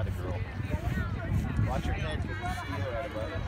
Atta girl. Watch your head because there's steel right above it.